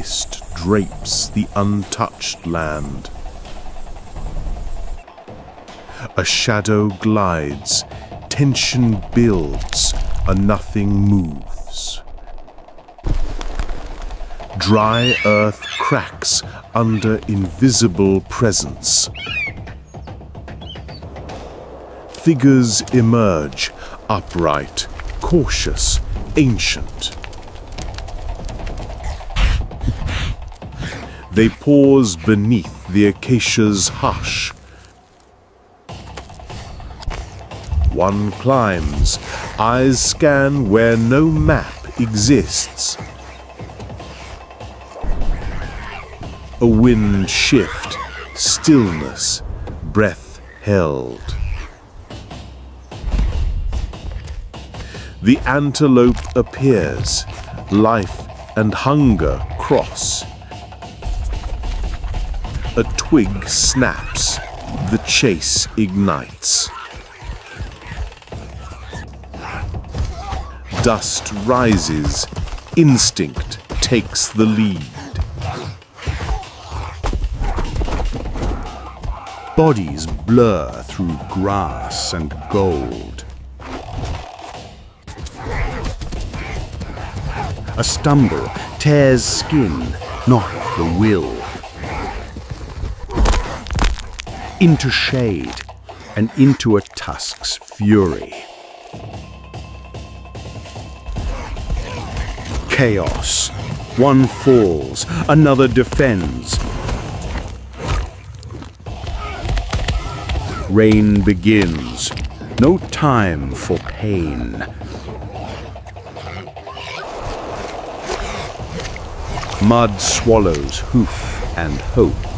mist drapes the untouched land. A shadow glides, tension builds, a nothing moves. Dry earth cracks under invisible presence. Figures emerge, upright, cautious, ancient. They pause beneath the acacia's hush. One climbs, eyes scan where no map exists. A wind shift, stillness, breath held. The antelope appears, life and hunger cross. A twig snaps, the chase ignites. Dust rises, instinct takes the lead. Bodies blur through grass and gold. A stumble tears skin, not the will. Into shade and into a tusk's fury. Chaos. One falls, another defends. Rain begins. No time for pain. Mud swallows hoof and hope.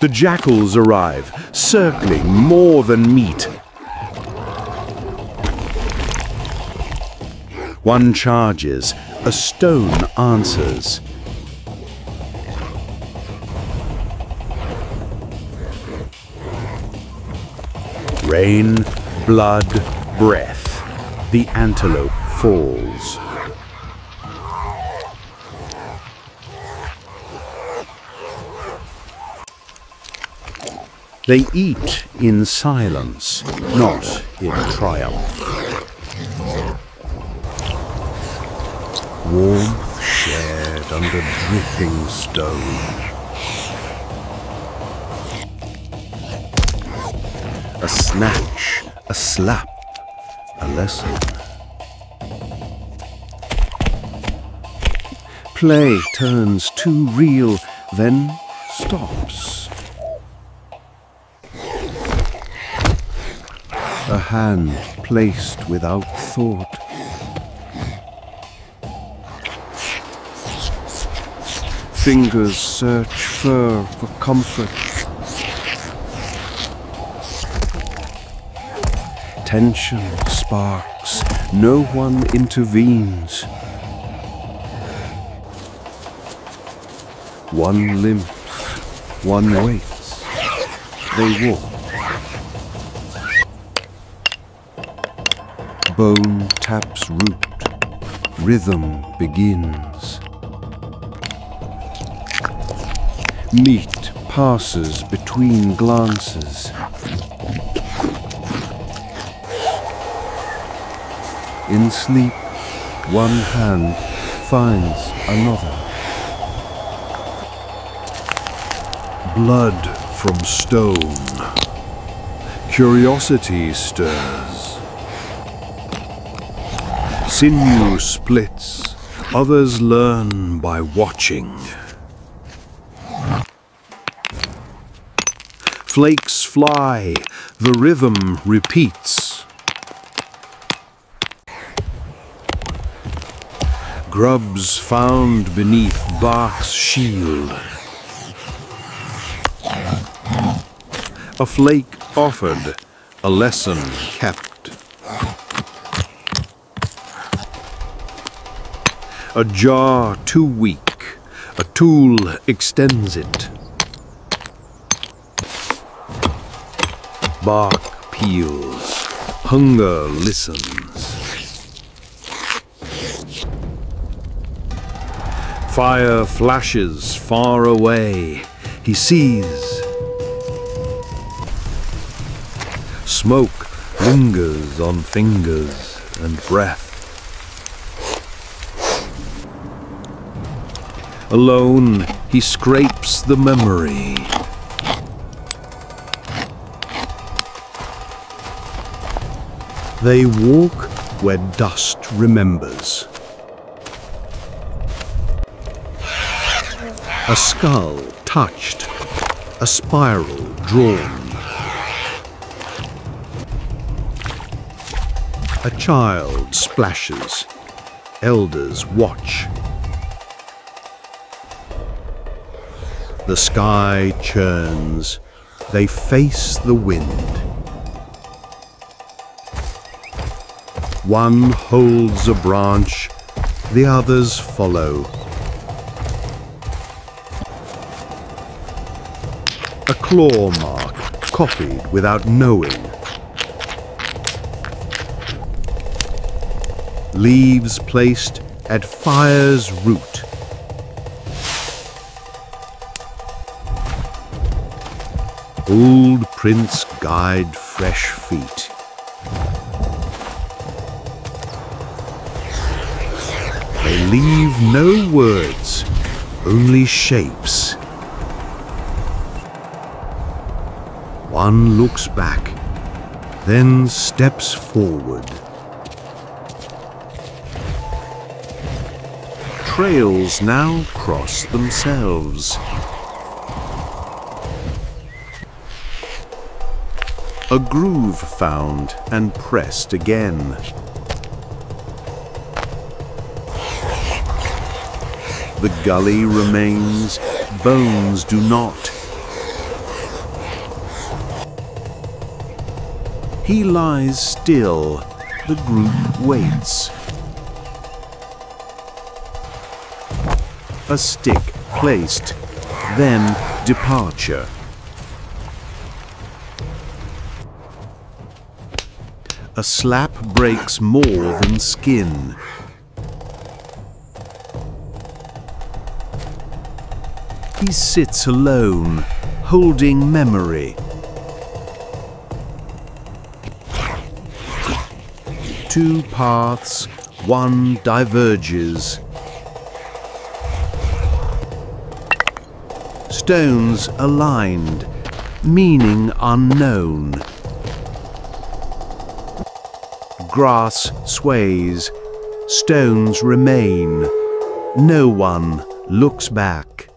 The jackals arrive, circling more than meat. One charges, a stone answers. Rain, blood, breath. The antelope falls. They eat in silence, not in triumph. Warmth shared under dripping stone. A snatch, a slap, a lesson. Play turns too real, then stops. A hand placed without thought. Fingers search fur for comfort. Tension sparks, no one intervenes. One limps, one waits. They walk. Bone taps root, rhythm begins. Meat passes between glances. In sleep, one hand finds another. Blood from stone. Curiosity stirs. Sinew splits. Others learn by watching. Flakes fly. The rhythm repeats. Grubs found beneath bark's shield. A flake offered, a lesson kept. a jar too weak. A tool extends it. Bark peels. Hunger listens. Fire flashes far away. He sees. Smoke lingers on fingers and breath. Alone, he scrapes the memory. They walk where dust remembers. A skull touched, a spiral drawn. A child splashes, elders watch. The sky churns, they face the wind. One holds a branch, the others follow. A claw mark, copied without knowing. Leaves placed at fire's root. Old prints guide fresh feet. They leave no words, only shapes. One looks back, then steps forward. Trails now cross themselves. A groove found and pressed again. The gully remains, bones do not. He lies still, the group waits. A stick placed, then departure. A slap breaks more than skin. He sits alone, holding memory. Two paths, one diverges. Stones aligned, meaning unknown. Grass sways, stones remain. No one looks back.